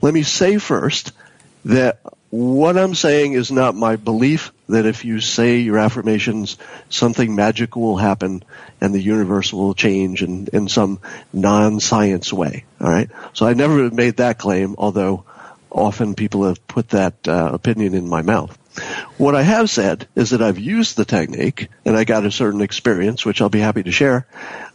Let me say first that what I'm saying is not my belief that if you say your affirmations, something magical will happen and the universe will change in, in some non-science way. All right. So I never made that claim, although often people have put that uh, opinion in my mouth. What I have said is that I've used the technique and I got a certain experience, which I'll be happy to share,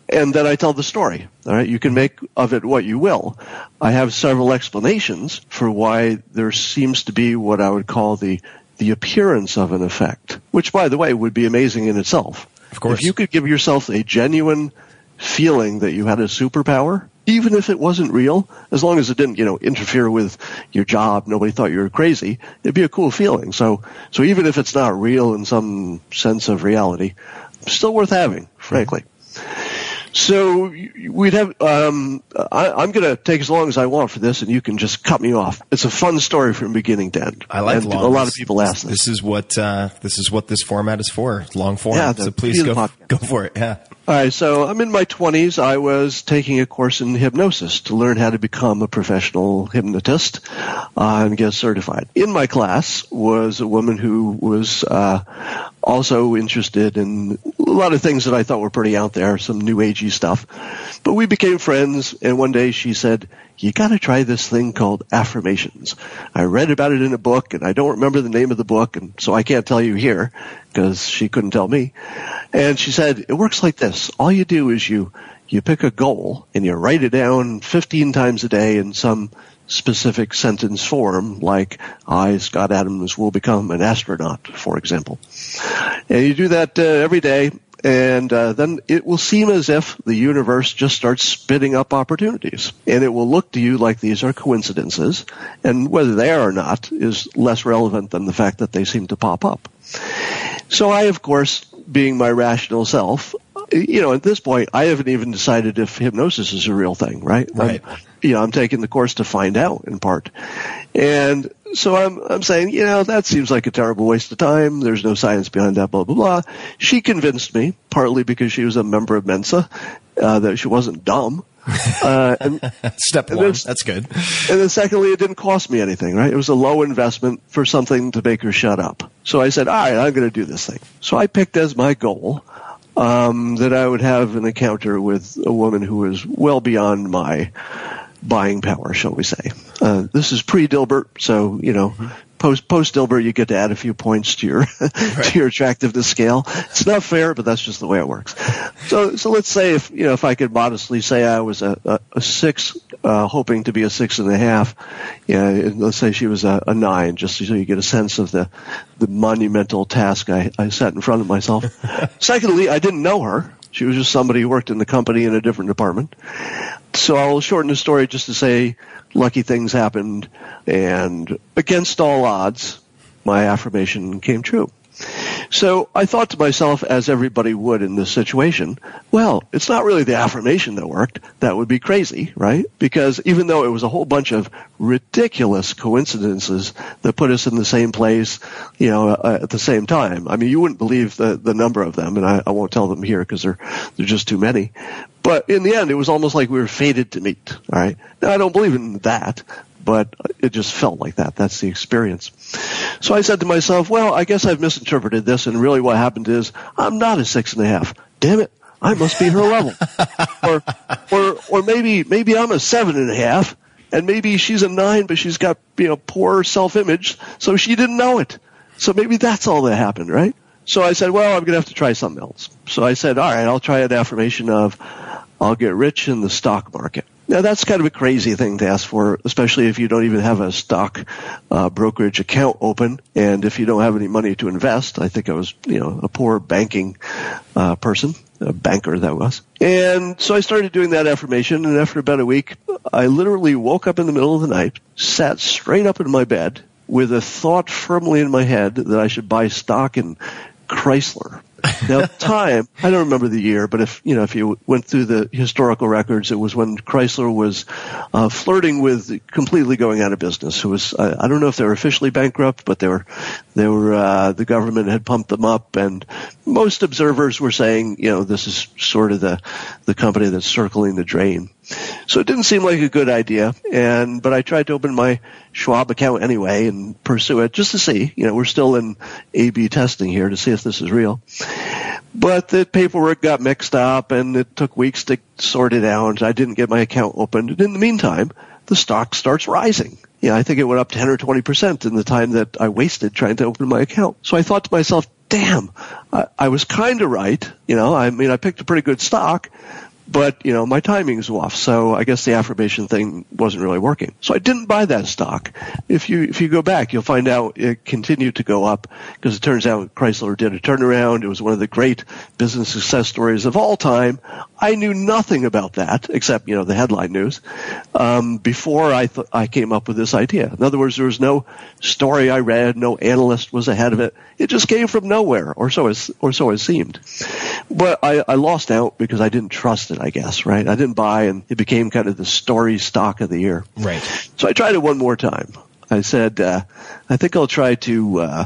and then I tell the story. All right, you can make of it what you will. I have several explanations for why there seems to be what I would call the the appearance of an effect, which, by the way, would be amazing in itself. Of course, if you could give yourself a genuine feeling that you had a superpower, even if it wasn't real, as long as it didn't, you know, interfere with your job, nobody thought you were crazy, it'd be a cool feeling. So, so even if it's not real in some sense of reality, still worth having, frankly. So we'd have. Um, I, am going to take as long as I want for this, and you can just cut me off. It's a fun story from beginning to end. I like and long. A lot of people ask this. This is what uh, this is what this format is for. Long form. Yeah, so please go go for it. Yeah. All right, so I'm in my 20s. I was taking a course in hypnosis to learn how to become a professional hypnotist uh, and get certified. In my class was a woman who was uh, also interested in a lot of things that I thought were pretty out there, some new agey stuff. But we became friends, and one day she said, you gotta try this thing called affirmations. I read about it in a book and I don't remember the name of the book and so I can't tell you here because she couldn't tell me. And she said, it works like this. All you do is you, you pick a goal and you write it down 15 times a day in some specific sentence form, like I, Scott Adams, will become an astronaut, for example. And you do that uh, every day, and uh, then it will seem as if the universe just starts spitting up opportunities. And it will look to you like these are coincidences, and whether they are or not is less relevant than the fact that they seem to pop up. So I, of course, being my rational self, you know, at this point, I haven't even decided if hypnosis is a real thing, right? Right. I'm, you know, I'm taking the course to find out in part. And so I'm, I'm saying, you know, that seems like a terrible waste of time. There's no science behind that, blah, blah, blah. She convinced me, partly because she was a member of Mensa, uh, that she wasn't dumb. Uh, and, Step one. That's good. And then secondly, it didn't cost me anything, right? It was a low investment for something to make her shut up. So I said, all right, I'm going to do this thing. So I picked as my goal um, that I would have an encounter with a woman who was well beyond my buying power, shall we say. Uh, this is pre-Dilbert, so, you know, mm-hmm. post, post-Dilbert, you get to add a few points to your, right. to your attractiveness scale. It's not fair, but that's just the way it works. So, so let's say if, you know, if I could modestly say I was a, a, a six, uh, hoping to be a six and a half, you know, let's say she was a, a nine, just so you get a sense of the, the monumental task I, I set in front of myself. Secondly, I didn't know her. She was just somebody who worked in the company in a different department. So I'll shorten the story just to say lucky things happened and against all odds, my affirmation came true. So I thought to myself, as everybody would in this situation, well, it's not really the affirmation that worked. That would be crazy, right? Because even though it was a whole bunch of ridiculous coincidences that put us in the same place, you know, uh, at the same time. I mean, you wouldn't believe the, the number of them, and I, I won't tell them here because they're, they're just too many. But in the end, it was almost like we were fated to meet, all right? Now, I don't believe in that, but it just felt like that. That's the experience. So I said to myself, well, I guess I've misinterpreted this, and really what happened is I'm not a six and a half. Damn it. I must be her level. or, or, or maybe, maybe I'm a seven and a half, and maybe she's a nine, but she's got, you know, poor self-image, so she didn't know it. So maybe that's all that happened, right? So I said, well, I'm going to have to try something else. So I said, all right, I'll try an affirmation of, I'll get rich in the stock market. Now that's kind of a crazy thing to ask for, especially if you don't even have a stock uh, brokerage account open, and if you don't have any money to invest. I think I was, you know, a poor banking uh, person, a banker that was. And so I started doing that affirmation, and after about a week, I literally woke up in the middle of the night, sat straight up in my bed with a thought firmly in my head that I should buy stock in Chrysler. Now, time, I don't remember the year, but if, you know, if you went through the historical records, it was when Chrysler was uh, flirting with completely going out of business. It was, I, I don't know if they were officially bankrupt, but they were, they were, uh, the government had pumped them up and most observers were saying, you know, this is sort of the, the company that's circling the drain. So it didn't seem like a good idea. And, but I tried to open my Schwab account anyway and pursue it just to see, you know, we're still in A-B testing here to see if this is real. But the paperwork got mixed up and it took weeks to sort it out. I didn't get my account opened. And in the meantime, the stock starts rising. Yeah, I think it went up 10 or 20% in the time that I wasted trying to open my account. So I thought to myself, damn, I, I was kind of right. You know, I mean, I picked a pretty good stock, but you know my timing's off so i guess the affirmation thing wasn't really working. So i didn't buy that stock. If you if you go back you'll find out it continued to go up because it turns out chrysler did a turnaround. It was one of the great business success stories of all time. I knew nothing about that except you know the headline news um, before i th- i came up with this idea. In other words there was no story i read no analyst was ahead of it. It just came from nowhere or so it or so it seemed. But i i lost out because i didn't trust it I guess, right? I didn't buy and it became kind of the story stock of the year. Right. So I tried it one more time. I said, uh, I think I'll try to, uh,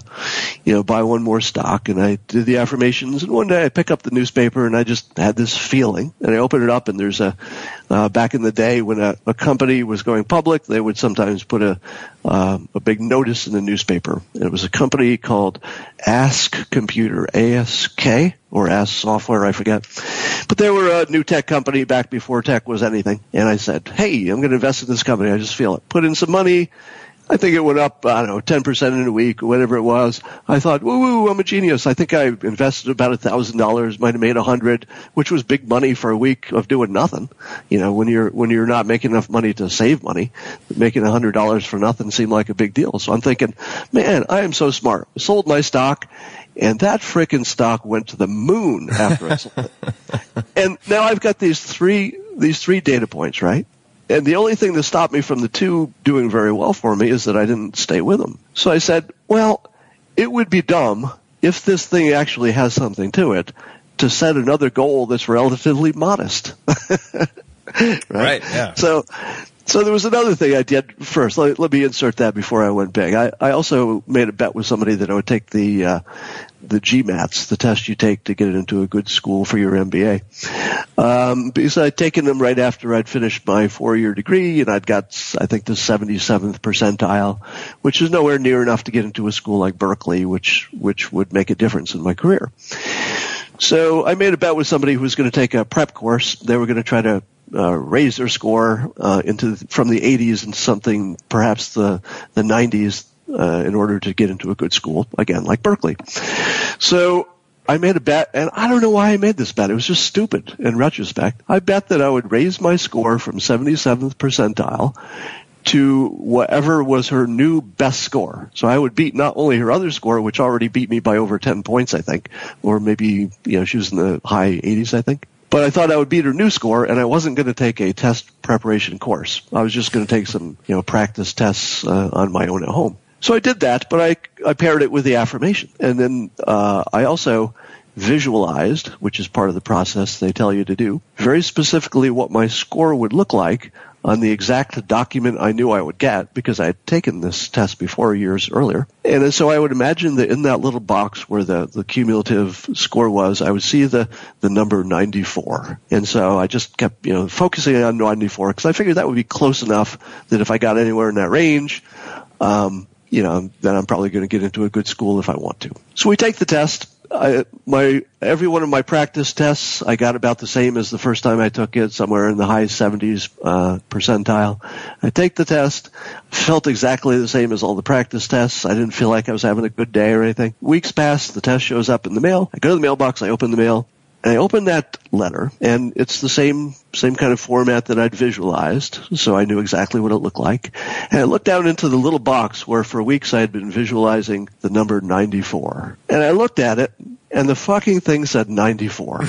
you know, buy one more stock. And I did the affirmations. And one day I pick up the newspaper and I just had this feeling. And I open it up and there's a, uh, back in the day when a, a company was going public, they would sometimes put a, uh, a big notice in the newspaper. And it was a company called Ask Computer, ASK or Ask Software, I forget. But they were a new tech company back before tech was anything. And I said, hey, I'm going to invest in this company. I just feel it. Put in some money I think it went up, I don't know, 10% in a week or whatever it was. I thought, woo woo, I'm a genius. I think I invested about a thousand dollars, might have made a hundred, which was big money for a week of doing nothing. You know, when you're, when you're not making enough money to save money, making a hundred dollars for nothing seemed like a big deal. So I'm thinking, man, I am so smart. Sold my stock and that frickin' stock went to the moon after I sold it. and now I've got these three, these three data points, right? And the only thing that stopped me from the two doing very well for me is that I didn't stay with them. So I said, well, it would be dumb if this thing actually has something to it to set another goal that's relatively modest. right? right? Yeah. So, so there was another thing I did first. Let, let me insert that before I went big. I, I also made a bet with somebody that I would take the uh, the GMATs, the test you take to get into a good school for your MBA. Um, because I'd taken them right after I'd finished my four-year degree, and I'd got, I think, the 77th percentile, which is nowhere near enough to get into a school like Berkeley, which which would make a difference in my career. So I made a bet with somebody who was going to take a prep course. They were going to try to uh, raise their score uh, into from the 80s and something, perhaps the the 90s, uh, in order to get into a good school again, like Berkeley. So I made a bet, and I don't know why I made this bet. It was just stupid in retrospect. I bet that I would raise my score from 77th percentile to whatever was her new best score. So I would beat not only her other score, which already beat me by over 10 points, I think, or maybe, you know, she was in the high 80s, I think. But I thought I would beat her new score, and I wasn't going to take a test preparation course. I was just going to take some, you know, practice tests uh, on my own at home. So I did that, but I, I paired it with the affirmation. And then uh, I also visualized, which is part of the process they tell you to do, very specifically what my score would look like on the exact document I knew I would get because I had taken this test before years earlier. And so I would imagine that in that little box where the, the cumulative score was, I would see the, the number 94. And so I just kept, you know, focusing on 94 because I figured that would be close enough that if I got anywhere in that range, um, you know, then I'm probably going to get into a good school if I want to. So we take the test. I, my every one of my practice tests, I got about the same as the first time I took it, somewhere in the high 70s uh, percentile. I take the test, felt exactly the same as all the practice tests. I didn't feel like I was having a good day or anything. Weeks pass, the test shows up in the mail. I go to the mailbox, I open the mail, I opened that letter, and it's the same same kind of format that I'd visualized, so I knew exactly what it looked like. And I looked down into the little box where for weeks I had been visualizing the number 94. And I looked at it, and the fucking thing said 94.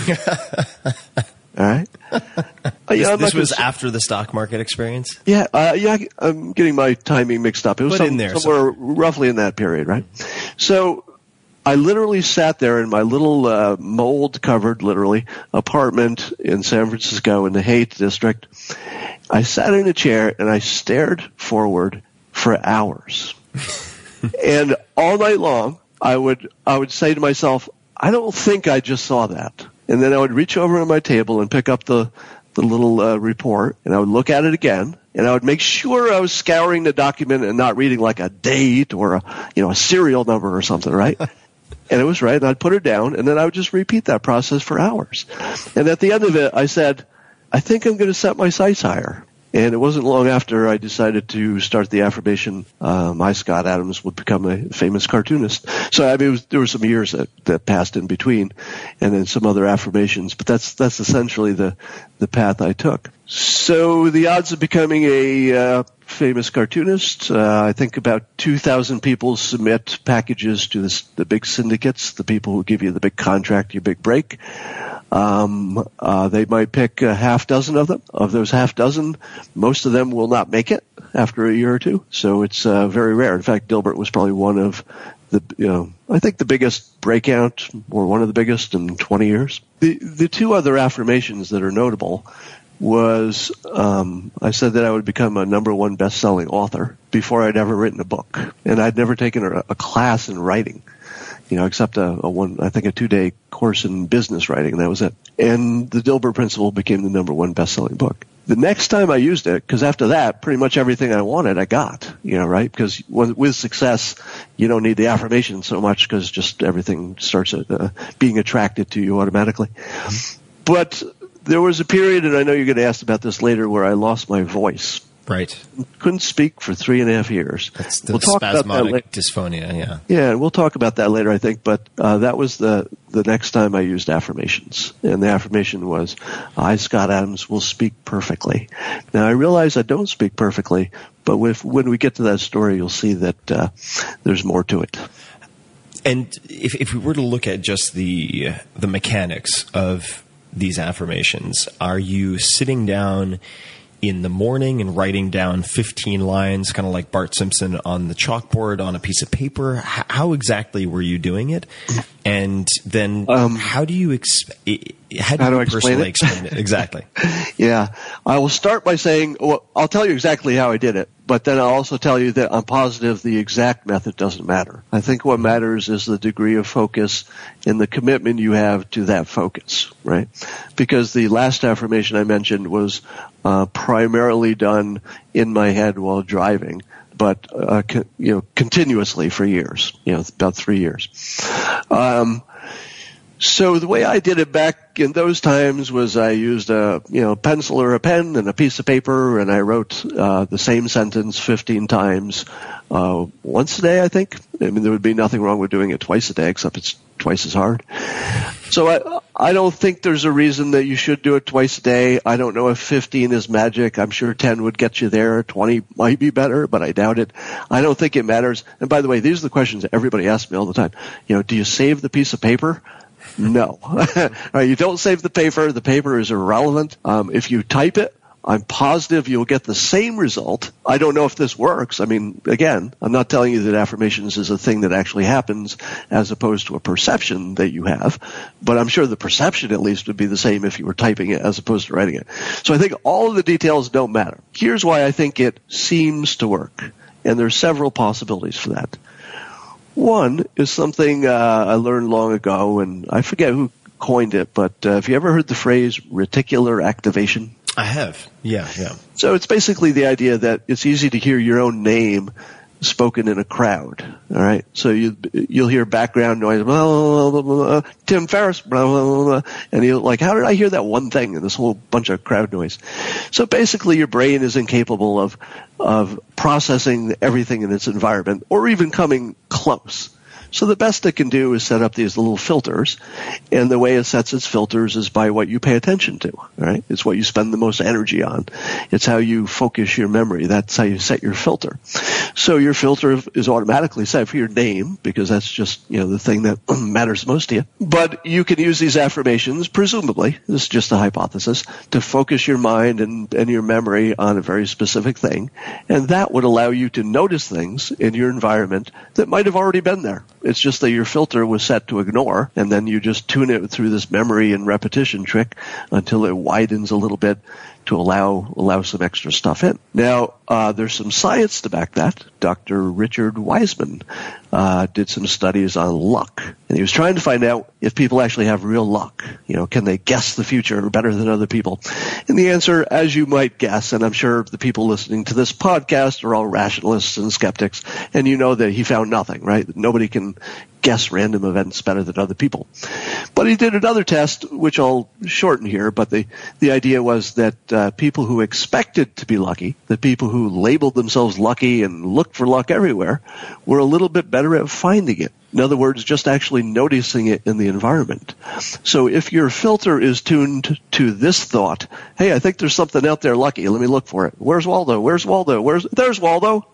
All right. this, yeah, this was after the stock market experience. Yeah, uh, yeah. I'm getting my timing mixed up. It was some, somewhere roughly in that period, right? So I literally sat there in my little uh, mold covered, literally, apartment in San Francisco in the Haight district. I sat in a chair and I stared forward for hours. and all night long, I would, I would say to myself, I don't think I just saw that. And then I would reach over on my table and pick up the, the little uh, report and I would look at it again and I would make sure I was scouring the document and not reading like a date or a, you know, a serial number or something, right? and it was right and I'd put it down and then I would just repeat that process for hours. And at the end of it, I said, I think I'm going to set my sights higher. And it wasn't long after I decided to start the affirmation, uh, my Scott Adams would become a famous cartoonist. So I mean, was, there were some years that, that passed in between and then some other affirmations, but that's, that's essentially the, the path I took. So the odds of becoming a, uh, famous cartoonist. Uh, I think about 2,000 people submit packages to the big syndicates, the people who give you the big contract, your big break. Um, uh, they might pick a half dozen of them. Of those half dozen, most of them will not make it after a year or two. So it's uh, very rare. In fact, Dilbert was probably one of the, you know, I think the biggest breakout or one of the biggest in 20 years. The the two other affirmations that are notable was um, I said that I would become a number one best-selling author before I'd ever written a book, and I'd never taken a, a class in writing you know, except a, a, one, I think a two day course in business writing, and that was it. And the Dilbert Principle became the number one best selling book. The next time I used it, because after that, pretty much everything I wanted, I got, you know, right? Because with success, you don't need the affirmation so much because just everything starts uh, being attracted to you automatically. But there was a period, and I know you're going to ask about this later, where I lost my voice Right. Couldn't speak for three and a half years. That's the we'll talk spasmodic about that dysphonia. Yeah. Yeah, we'll talk about that later, I think. But uh, that was the the next time I used affirmations, and the affirmation was, "I, Scott Adams, will speak perfectly." Now I realize I don't speak perfectly, but if, when we get to that story, you'll see that uh, there's more to it. And if, if we were to look at just the the mechanics of these affirmations, are you sitting down? in the morning and writing down 15 lines, kind of like Bart Simpson on the chalkboard on a piece of paper? How exactly were you doing it? And then um, how do you exp- how do how you personally explain it? explain it? Exactly. yeah. I will start by saying, well, I'll tell you exactly how I did it, but then I'll also tell you that I'm positive the exact method doesn't matter. I think what matters is the degree of focus and the commitment you have to that focus, right? Because the last affirmation I mentioned was uh, primarily done in my head while driving but uh, co- you know continuously for years, you know about three years. Um, so the way I did it back in those times was I used a you know pencil or a pen and a piece of paper, and I wrote uh, the same sentence 15 times, uh, once a day. I think. I mean, there would be nothing wrong with doing it twice a day, except it's twice as hard. So I I don't think there's a reason that you should do it twice a day. I don't know if 15 is magic. I'm sure 10 would get you there. 20 might be better, but I doubt it. I don't think it matters. And by the way, these are the questions that everybody asks me all the time. You know, do you save the piece of paper? No. you don't save the paper. The paper is irrelevant. Um, if you type it, I'm positive you'll get the same result. I don't know if this works. I mean, again, I'm not telling you that affirmations is a thing that actually happens as opposed to a perception that you have, but I'm sure the perception at least would be the same if you were typing it as opposed to writing it. So I think all of the details don't matter. Here's why I think it seems to work. And there's several possibilities for that. One is something uh, I learned long ago, and I forget who coined it, but uh, have you ever heard the phrase reticular activation? I have. Yeah, yeah. So it's basically the idea that it's easy to hear your own name spoken in a crowd. All right, so you you'll hear background noise, blah, blah, blah, Tim Ferriss, and you're like, how did I hear that one thing? And this whole bunch of crowd noise. So basically, your brain is incapable of of processing everything in its environment, or even coming close. So the best it can do is set up these little filters, and the way it sets its filters is by what you pay attention to. Right? It's what you spend the most energy on. It's how you focus your memory. That's how you set your filter. So your filter is automatically set for your name because that's just, you know, the thing that matters most to you. But you can use these affirmations, presumably, this is just a hypothesis, to focus your mind and, and your memory on a very specific thing. And that would allow you to notice things in your environment that might have already been there. It's just that your filter was set to ignore and then you just tune it through this memory and repetition trick until it widens a little bit to allow allow some extra stuff in. Now, uh, there's some science to back that. Dr. Richard Wiseman uh, did some studies on luck, and he was trying to find out if people actually have real luck. You know, can they guess the future better than other people? And the answer, as you might guess, and I'm sure the people listening to this podcast are all rationalists and skeptics, and you know that he found nothing, right? Nobody can guess random events better than other people. But he did another test, which I'll shorten here, but the, the idea was that uh, people who expected to be lucky, the people who labeled themselves lucky and looked for luck everywhere, were a little bit better at finding it. In other words, just actually noticing it in the environment. So if your filter is tuned to this thought, hey, I think there's something out there lucky, let me look for it. Where's Waldo? Where's Waldo? Where's, there's Waldo. All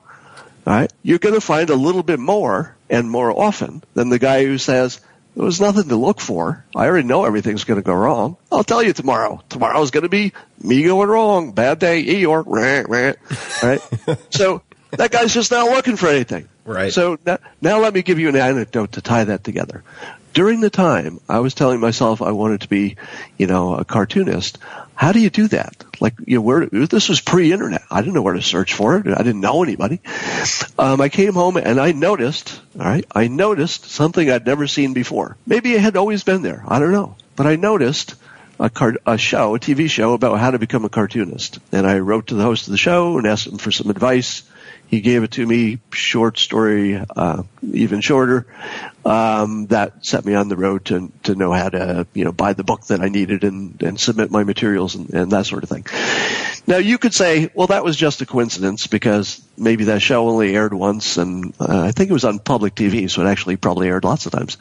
right. You're going to find a little bit more and more often than the guy who says, there was nothing to look for. I already know everything's going to go wrong. I'll tell you tomorrow. Tomorrow's going to be me going wrong. Bad day, Eeyore. Rah, rah. Right? so that guy's just not looking for anything. Right. So now, now let me give you an anecdote to tie that together. During the time I was telling myself I wanted to be, you know, a cartoonist, how do you do that? Like, you know, where, this was pre-internet. I didn't know where to search for it. I didn't know anybody. Um, I came home and I noticed, all right, I noticed something I'd never seen before. Maybe it had always been there. I don't know. But I noticed a, car- a show, a TV show about how to become a cartoonist. And I wrote to the host of the show and asked him for some advice. He gave it to me, short story, uh, even shorter. Um, that set me on the road to to know how to you know buy the book that I needed and and submit my materials and, and that sort of thing. Now you could say, well, that was just a coincidence because maybe that show only aired once, and uh, I think it was on public TV, so it actually probably aired lots of times.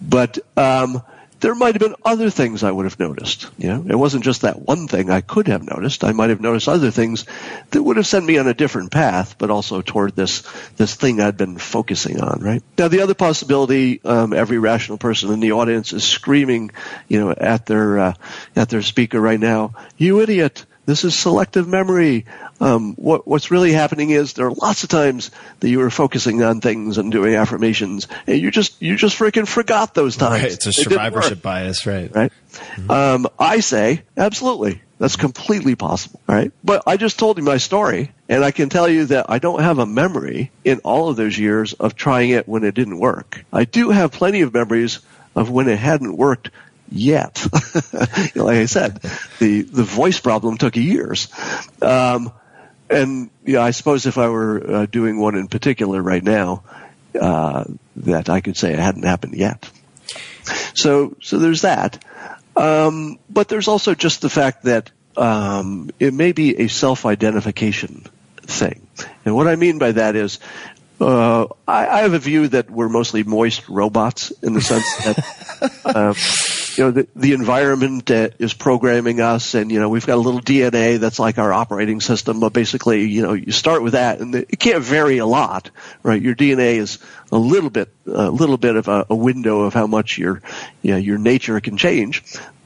But um, there might have been other things I would have noticed. You know, it wasn't just that one thing I could have noticed. I might have noticed other things that would have sent me on a different path, but also toward this this thing I'd been focusing on. Right now, the other possibility, um, every rational person in the audience is screaming, you know, at their uh, at their speaker right now, "You idiot!" This is selective memory. Um, what, what's really happening is there are lots of times that you were focusing on things and doing affirmations, and you just you just freaking forgot those times. Right, it's a survivorship bias, right? Right. Mm-hmm. Um, I say absolutely. That's completely possible, right? But I just told you my story, and I can tell you that I don't have a memory in all of those years of trying it when it didn't work. I do have plenty of memories of when it hadn't worked yet. like I said, the the voice problem took years. Um, and yeah, I suppose if I were uh, doing one in particular right now, uh, that I could say it hadn't happened yet. So so there's that. Um, but there's also just the fact that um, it may be a self-identification thing. And what I mean by that is uh, I, I, have a view that we're mostly moist robots in the sense that, uh, you know, the, the environment uh, is programming us and, you know, we've got a little DNA that's like our operating system, but basically, you know, you start with that and it can't vary a lot, right? Your DNA is a little bit, a little bit of a, a window of how much your, you know, your nature can change,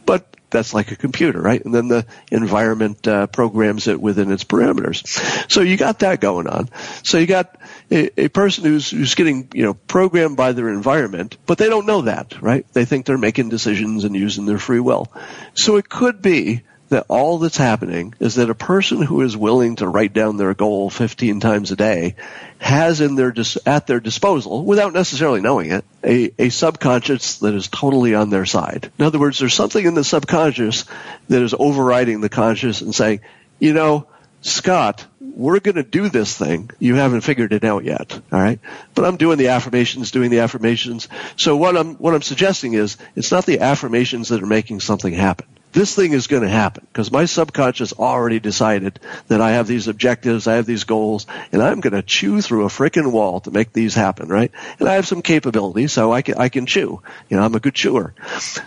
but that's like a computer, right? And then the environment uh, programs it within its parameters. So you got that going on. So you got a, a, person who's who's getting you know programmed by their environment, but they don't know that, right? They think they're making decisions and using their free will. So it could be that all that's happening is that a person who is willing to write down their goal 15 times a day has in their dis- at their disposal, without necessarily knowing it, a, a subconscious that is totally on their side. In other words, there's something in the subconscious that is overriding the conscious and saying, you know, Scott, we're going to do this thing. You haven't figured it out yet. All right. But I'm doing the affirmations, doing the affirmations. So what I'm, what I'm suggesting is it's not the affirmations that are making something happen this thing is going to happen because my subconscious already decided that I have these objectives, I have these goals, and I'm going to chew through a freaking wall to make these happen, right? And I have some capability, so I can, I can chew. You know, I'm a good chewer.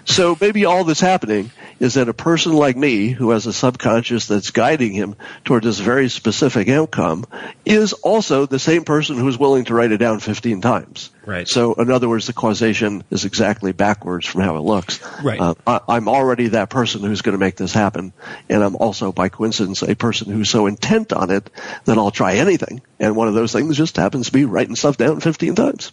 So maybe all that's happening is that a person like me who has a subconscious that's guiding him toward this very specific outcome is also the same person who's willing to write it down 15 times. Right. So, in other words, the causation is exactly backwards from how it looks. Right. Uh, I, I'm already that person who's going to make this happen, and I'm also, by coincidence, a person who's so intent on it that I'll try anything. And one of those things just happens to be writing stuff down 15 times.